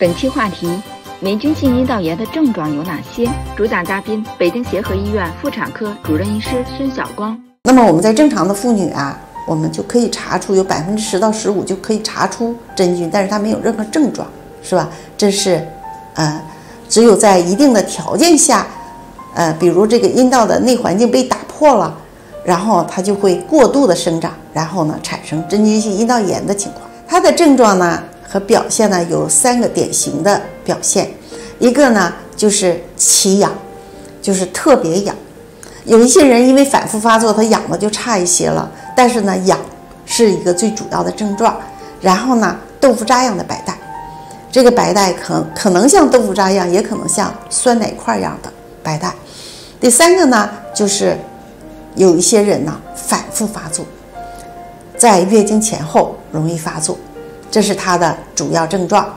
本期话题：霉菌性阴道炎的症状有哪些？主讲嘉宾：北京协和医院妇产科主任医师孙晓光。那么我们在正常的妇女啊，我们就可以查出有百分之十到十五就可以查出真菌，但是它没有任何症状，是吧？这是，呃，只有在一定的条件下，呃，比如这个阴道的内环境被打破了，然后它就会过度的生长，然后呢产生真菌性阴道炎的情况。它的症状呢和表现呢有三个典型的表现，一个呢就是奇痒，就是特别痒。有一些人因为反复发作，他痒的就差一些了，但是呢，痒是一个最主要的症状。然后呢，豆腐渣样的白带，这个白带可可能像豆腐渣一样，也可能像酸奶块一样的白带。第三个呢，就是有一些人呢反复发作，在月经前后容易发作，这是它的主要症状。